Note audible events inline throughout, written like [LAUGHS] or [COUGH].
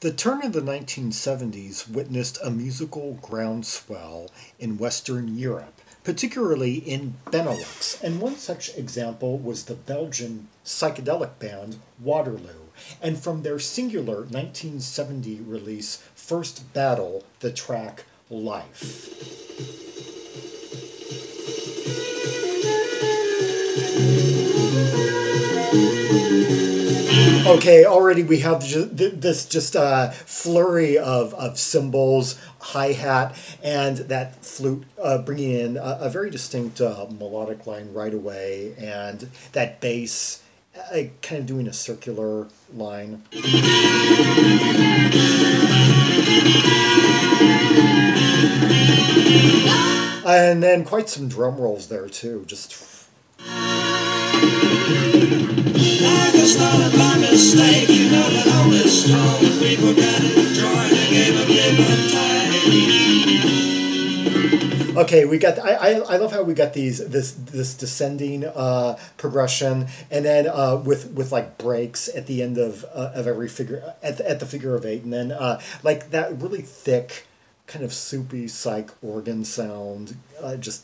The turn of the 1970s witnessed a musical groundswell in Western Europe, particularly in Benelux, and one such example was the Belgian psychedelic band Waterloo, and from their singular 1970 release First Battle, the track Life. Okay, already we have this just uh, flurry of, of cymbals, hi hat, and that flute uh, bringing in a, a very distinct uh, melodic line right away, and that bass uh, kind of doing a circular line. And then quite some drum rolls there too, just Okay, we got. I, I, I love how we got these this this descending uh, progression, and then uh, with with like breaks at the end of uh, of every figure at the, at the figure of eight, and then uh, like that really thick, kind of soupy psych organ sound, uh, just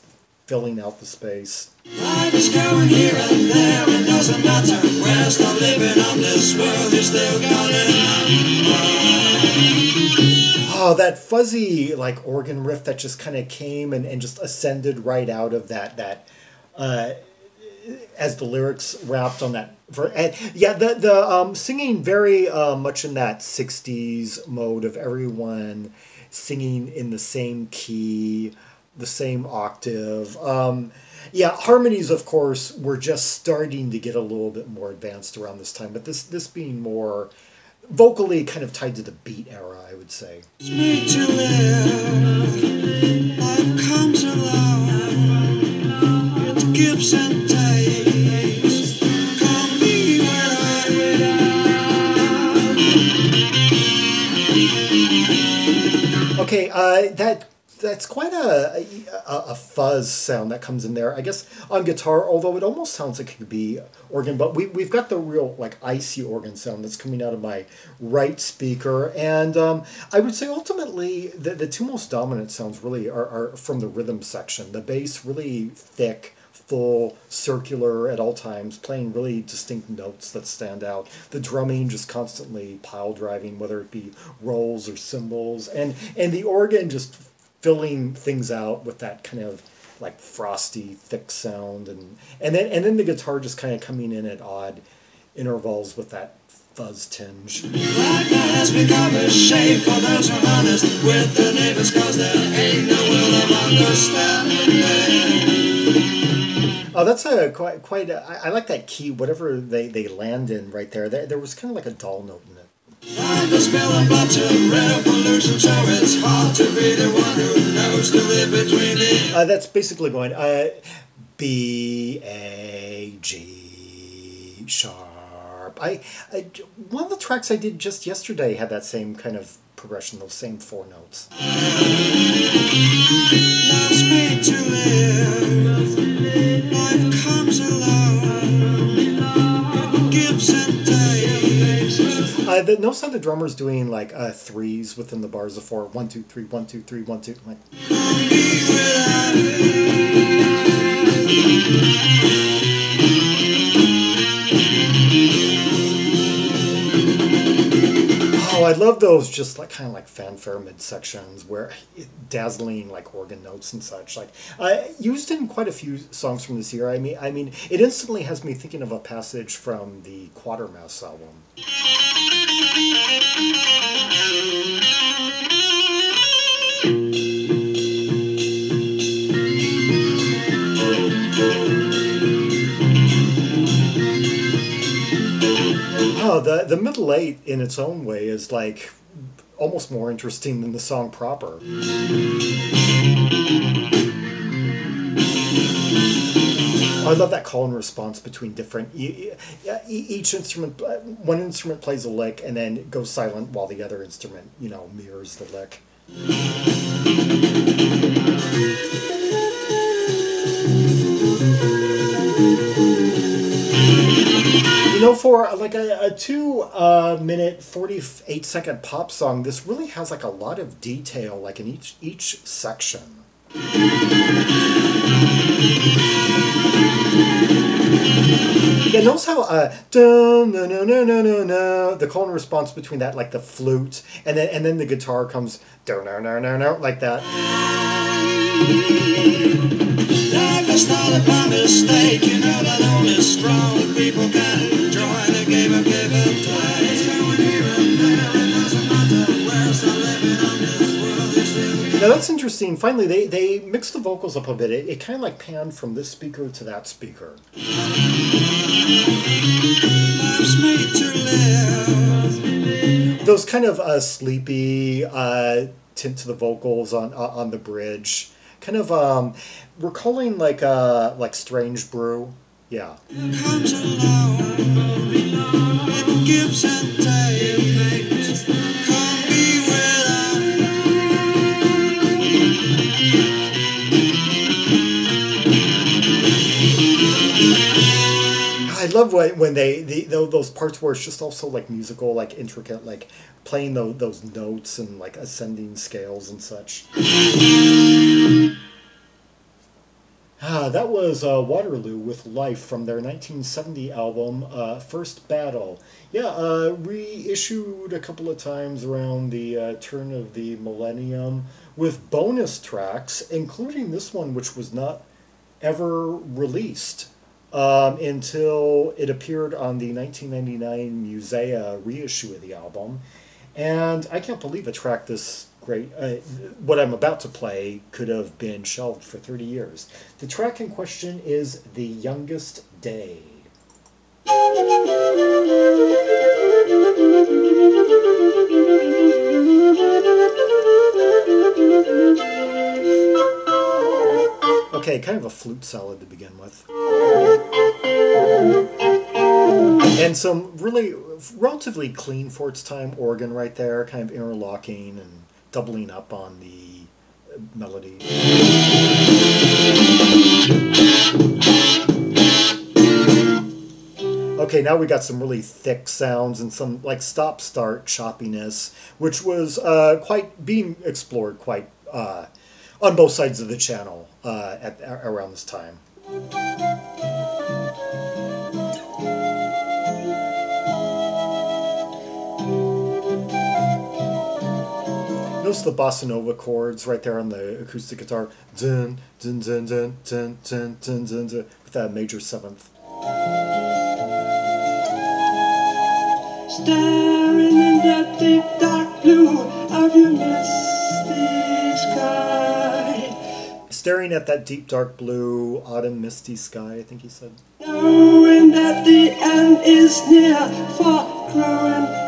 filling out the space. Life is going here and there, it doesn't matter. We're still living on this world, still got it. Oh, that fuzzy like organ riff that just kind of came and, and just ascended right out of that that uh, as the lyrics wrapped on that. For, and yeah, the the um, singing very uh, much in that '60s mode of everyone singing in the same key the same octave. Um, yeah, harmonies, of course, were just starting to get a little bit more advanced around this time, but this this being more vocally kind of tied to the beat era, I would say. Okay, uh, that that's quite a, a, a fuzz sound that comes in there. I guess on guitar, although it almost sounds like it could be organ, but we we've got the real like icy organ sound that's coming out of my right speaker, and um, I would say ultimately the the two most dominant sounds really are, are from the rhythm section. The bass really thick full, circular at all times, playing really distinct notes that stand out. The drumming just constantly pile driving, whether it be rolls or cymbals, and and the organ just filling things out with that kind of like frosty, thick sound, and and then and then the guitar just kind of coming in at odd intervals with that fuzz tinge. has become a shame for those who honest with the neighbors cause there ain't no will of understanding. Oh, that's a quite quite. A, I, I like that key. Whatever they, they land in right there. there. There was kind of like a dull note in it. Life is spilling butter, revolution, so it's hard to be the one who knows to live between the. Uh, that's basically going uh, B A G sharp. I, I one of the tracks I did just yesterday had that same kind of progression, those same four notes. The, notice how the drummer's doing like uh, threes within the bars of four. One, two, three, one, two, three, one, two. Like. Oh, I love those just like kind of like fanfare midsections where dazzling like organ notes and such. Like uh, used in quite a few songs from this year. I mean, I mean, it instantly has me thinking of a passage from the Quatermass album. [LAUGHS] The the middle eight in its own way is like almost more interesting than the song proper. I love that call and response between different. Each instrument, uh, one instrument plays a lick and then goes silent while the other instrument, you know, mirrors the lick. Know for uh, like a, a two uh, minute forty eight second pop song, this really has like a lot of detail, like in each each section. Yeah, notice how uh no no no no no no the call and response between that like the flute and then and then the guitar comes no no no no like that. Mistake, you know strong people Now that's interesting. Finally, they they mixed the vocals up a bit. It, it kind of like panned from this speaker to that speaker. Those kind of uh, sleepy uh, tint to the vocals on uh, on the bridge, kind of um, recalling like uh like Strange Brew. Yeah. I love when, when they the, tho- those parts where it's just also like musical, like intricate, like playing those those notes and like ascending scales and such. Ah, that was uh, Waterloo with Life from their 1970 album uh, First Battle. Yeah, uh, reissued a couple of times around the uh, turn of the millennium with bonus tracks, including this one, which was not ever released um, until it appeared on the 1999 Musea reissue of the album. And I can't believe a track this great, uh, what I'm about to play, could have been shelved for 30 years. The track in question is The Youngest Day. Okay, kind of a flute salad to begin with. And some really relatively clean for its time organ right there, kind of interlocking and doubling up on the uh, melody. Okay, now we got some really thick sounds and some like stop start choppiness, which was uh, quite being explored quite uh, on both sides of the channel uh, at around this time. Notice the bossa nova chords right there on the acoustic guitar, dun dun dun dun dun dun dun dun, dun with that major seventh. Staring in the deep dark blue of your mystic sky. Staring at that deep dark blue autumn misty sky, I think he said. Knowing that the end is near for growing.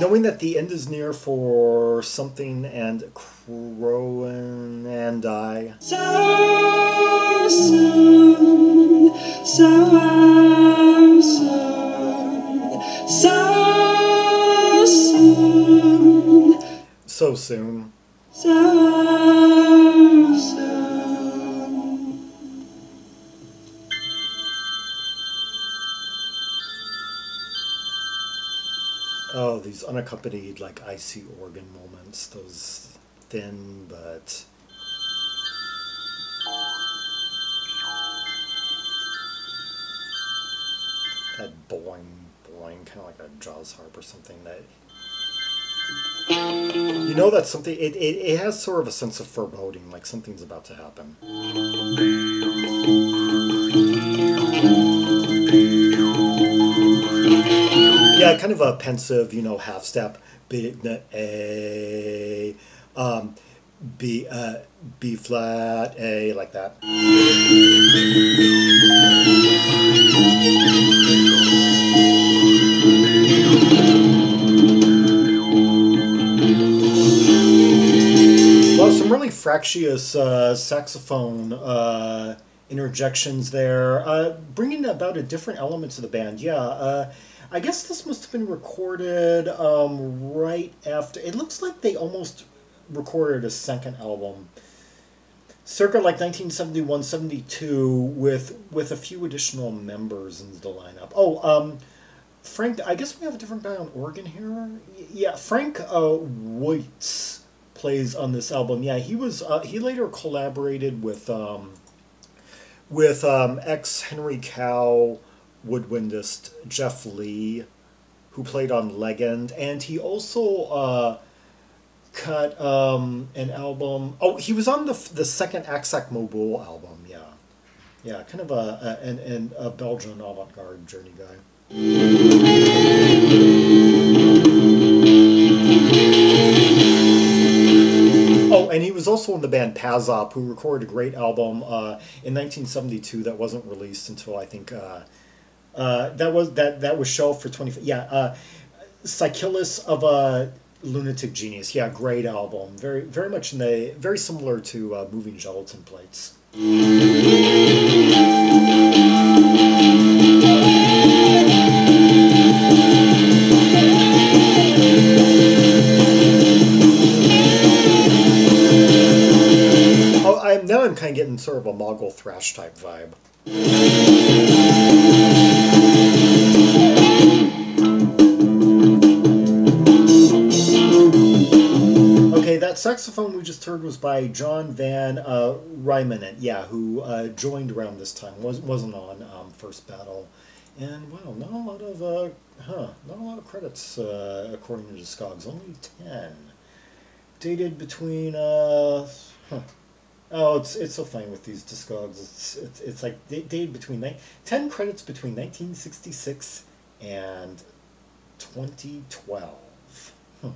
Knowing that the end is near for something and Crowan and I. So soon, so soon, so soon, So soon. so soon. These unaccompanied, like icy organ moments. Those thin but. That boing, boing, kind of like a Jaws harp or something. That you know that's something. It, it it has sort of a sense of foreboding, like something's about to happen. Yeah, kind of a pensive, you know, half step. B, A, um, B, uh, B flat, A, like that. Well, some really fractious uh, saxophone uh, interjections there, uh, bringing about a different element to the band. Yeah, uh, I guess this must have been recorded um, right after. It looks like they almost recorded a second album. Circa like 1971 72 with with a few additional members in the lineup. Oh um frank i guess we have a different guy on organ here? Yeah frank uh Wuyts plays on this album. Yeah he was uh, he later collaborated with um with um ex henry cow woodwindist Geoff Leigh who played on legend and he also uh cut um, an album. Oh, he was on the the second Aksak Maboul album. Yeah, yeah, kind of a, a an, an a Belgian avant garde journey guy. Oh, and he was also in the band Pazop, who recorded a great album uh, in 1972 that wasn't released until I think uh, uh, that was that that was shelved for 20. Yeah, uh, Psychilus of a Lunatic Genius. Yeah, great album. Very very much in the very similar to uh, Moving Gelatin Plates. Oh, now I'm kind of getting sort of a Mogul thrash type vibe. We just heard was by John Van uh, Rymenant, yeah, who uh, joined around this time. was wasn't on um, First Battle, and wow, not a lot of uh, huh, not a lot of credits uh, according to Discogs. Only ten. Dated between uh, huh. Oh, it's it's so funny with these Discogs. It's it's, it's like dated between ni- ten credits between 1966 and 2012. Huh.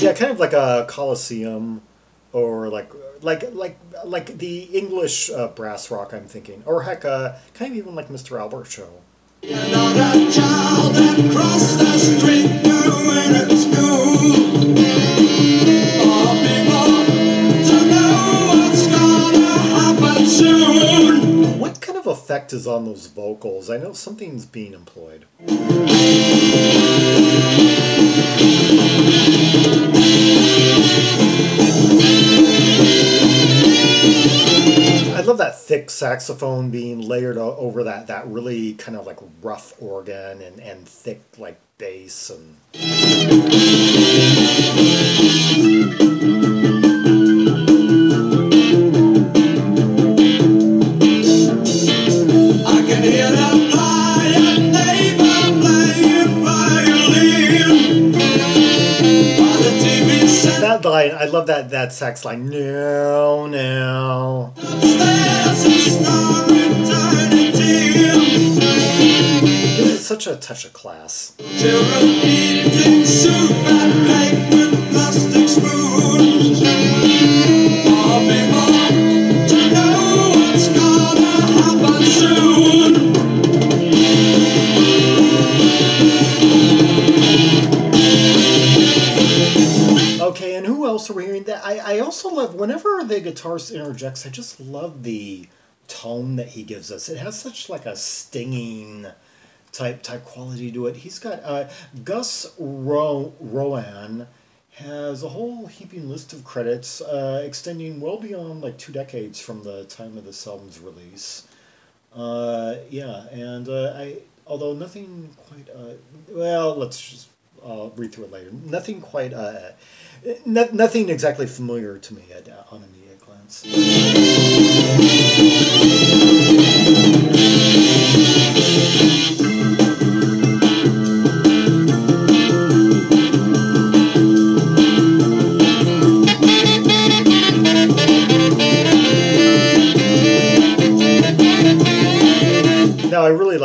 Yeah, kind of like a Colosseum, or like like like like the English uh, brass rock. I'm thinking, or heck, uh, kind of even like Mr. Albert Show. Child that crossed the street doing. Effect is on those vocals? I know something's being employed. I love that thick saxophone being layered over that, that really kind of like rough organ and, and thick like bass and I love that that sax line. No, no. upstairs is snoring Tiny Tim. Gives it such a touch of class. Love whenever the guitarist interjects. I just love the tone that he gives us. It has such like a stinging type type quality to it. He's got uh, Gus Ro- Roan has a whole heaping list of credits uh, extending well beyond like two decades from the time of this album's release. Uh, yeah, and uh, I although nothing quite uh, well, let's just I'll read through it later. Nothing quite uh, no, nothing exactly familiar to me at, uh, on immediate glance.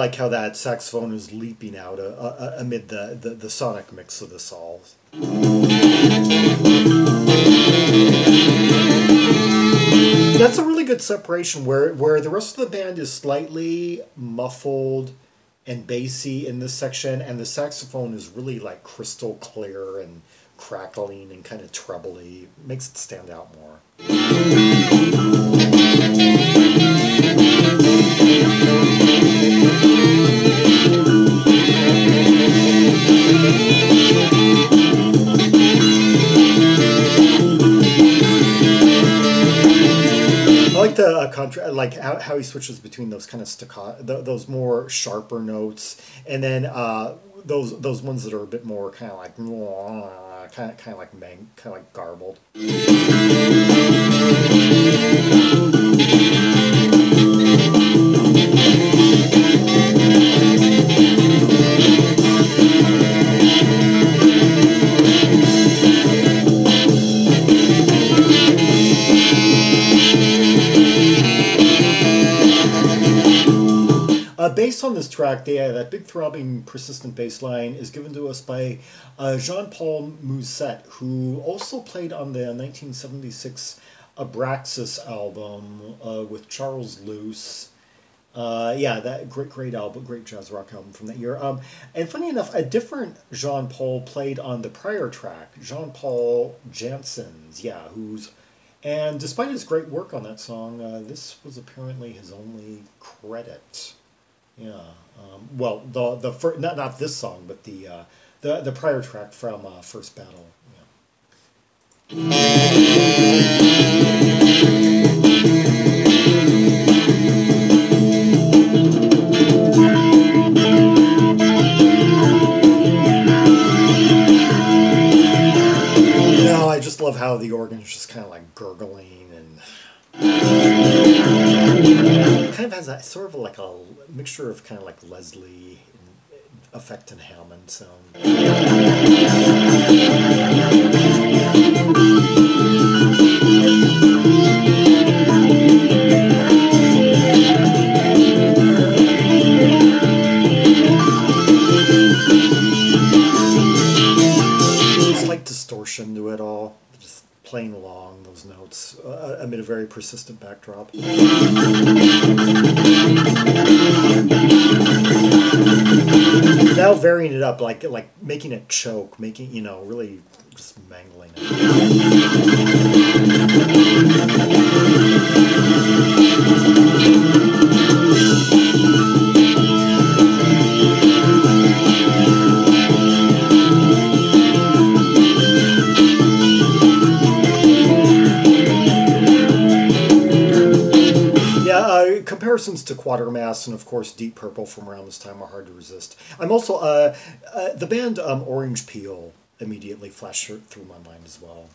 Like how that saxophone is leaping out uh, uh, amid the, the, the sonic mix of this all. That's a really good separation where where the rest of the band is slightly muffled and bassy in this section, and the saxophone is really like crystal clear and crackling and kind of trebly. Makes it stand out more. Like the uh, contra- like how, how he switches between those kind of staccato, th- those more sharper notes, and then uh, those those ones that are a bit more kind of like kind of kind of like mang- kind of like garbled. On this track, they, that big throbbing, persistent bass line is given to us by uh, Jean-Paul Musette, who also played on the 1976 Abraxas album uh, with Charles Loos. Uh, yeah, that great, great album, great jazz rock album from that year. Um, and funny enough, a different Jean Paul played on the prior track, Jean Paul Janssens, yeah, who's and despite his great work on that song, uh, this was apparently his only credit. Yeah. Um, well, the the fir- not not this song, but the uh, the the prior track from uh, First Battle. Yeah. I just love how the organ is just kind of like gurgling kind of has that sort of like a mixture of kind of like Leslie effect and Hammond sound. Those notes uh, amid a very persistent backdrop. now varying it up, like like making it choke, making you know really just mangling it. Comparisons to Quatermass and of course Deep Purple from around this time are hard to resist. I'm also uh, uh, the band um, Orange Peel immediately flashed through my mind as well.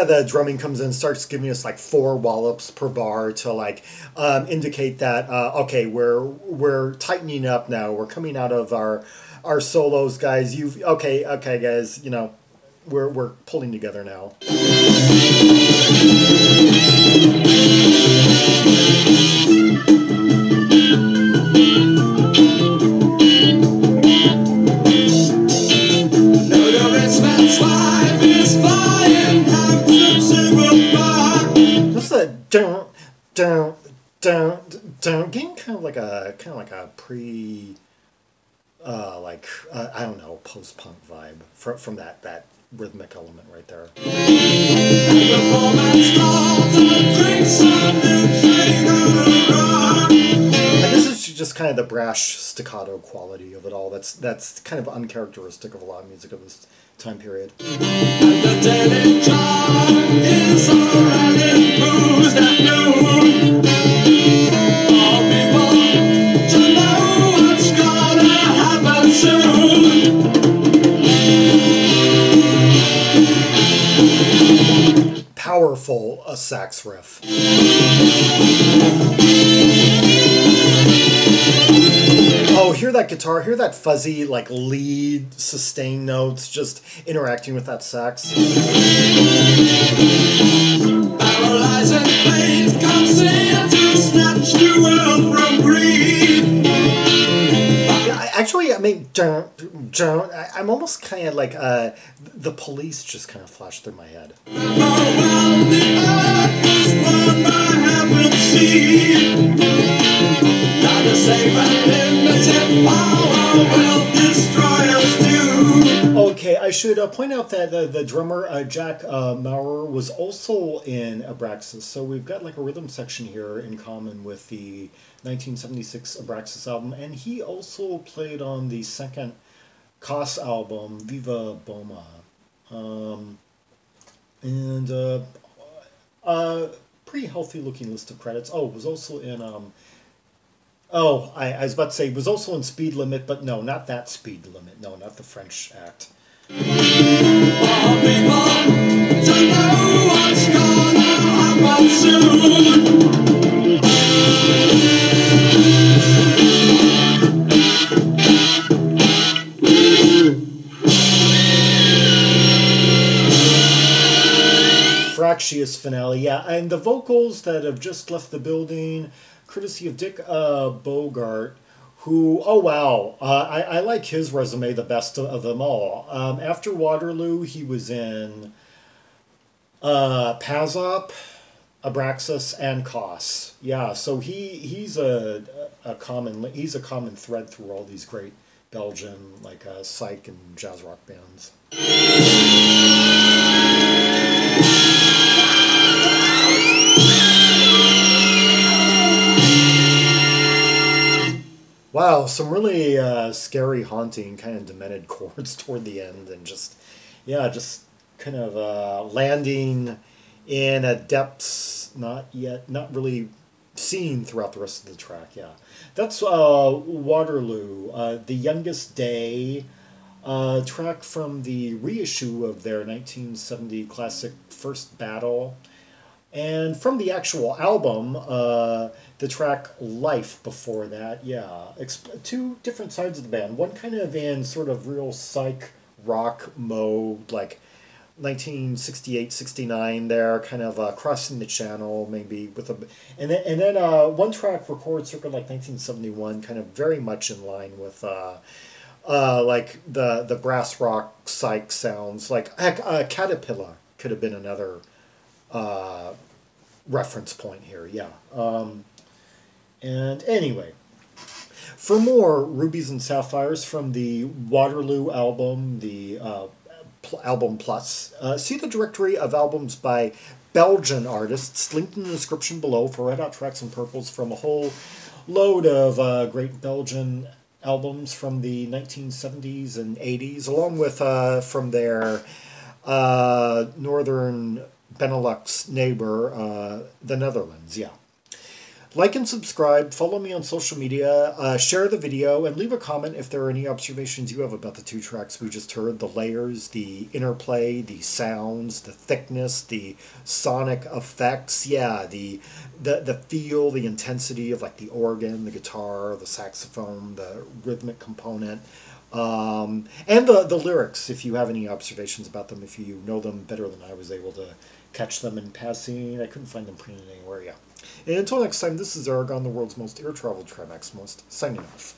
How the drumming comes in, starts giving us like four wallops per bar to like um, indicate that uh, okay, we're we're tightening up now. We're coming out of our our solos, guys. You've okay, okay, guys. You know, we're we're pulling together now. Dun, dun, getting kind of like a kind of like a pre, uh, like uh, I don't know, post punk vibe from from that that rhythmic element right there. This is just kind of the brash staccato quality of it all. That's that's kind of uncharacteristic of a lot of music of this time period. Sax riff. Oh, hear that guitar, hear that fuzzy, like lead sustain notes just interacting with that sax. Paralyzing faith comes in to snatch the world from greed. Yeah, I- mean, don't, don't, I, I'm almost kind of like uh, the police just kind of flashed through my head. Okay, I should uh, point out that the, the drummer uh, Jack uh, Mauer was also in Abraxas, so we've got like a rhythm section here in common with the 1976 Abraxas album, and he also played on the second Cos album, Viva Boma. Um, and uh, a pretty healthy looking list of credits. Oh, was also in. Um, oh, I, I was about to say was also in Speed Limit, but no, not that Speed Limit. No, not the French act. Finale, yeah, and the vocals that have just left the building, courtesy of Dirk uh, Bogaert, who, oh wow, uh, I, I like his resume the best of, of them all. Um, after Waterloo, he was in uh, Pazop, Abraxas, and Cos. Yeah, so he he's a a common he's a common thread through all these great Belgian like uh, psych and jazz rock bands. Wow, some really uh, scary, haunting, kind of demented [LAUGHS] chords toward the end, and just, yeah, just kind of uh, landing in a depths not yet, not really seen throughout the rest of the track. Yeah, that's uh, Waterloo, uh, the youngest day, uh, track from the reissue of their 1970 classic First Battle. And from the actual album, uh, the track Life before that, yeah. Two different sides of the band. One kind of in sort of real psych rock mode, like 1968, 69 there, kind of uh, crossing the channel maybe with a. And then, and then uh, one track recorded circa like 1971, kind of very much in line with. Uh, uh, like the the brass rock psych sounds like uh, Catapilla could have been another uh, reference point here. Yeah. Um, and anyway, for more rubies and sapphires from the Waterloo album, the uh, pl- album plus, uh, see the directory of albums by Belgian artists linked in the description below for Red Hot Tracks and Purples from a whole load of uh, great Belgian albums from the 1970s and 80s, along with uh, from their uh, northern Benelux neighbor, uh, the Netherlands. Yeah. Like and subscribe, follow me on social media, uh, share the video, and leave a comment if there are any observations you have about the two tracks we just heard the layers, the interplay, the sounds, the thickness, the sonic effects. Yeah, the, the, the feel, the intensity of like the organ, the guitar, the saxophone, the rhythmic component. Um, and the, the lyrics, if you have any observations about them, if you know them better than I was able to catch them in passing. I couldn't find them printed anywhere, yeah. And until next time, this is Zaragon, the world's most air traveled Trimax most, signing off.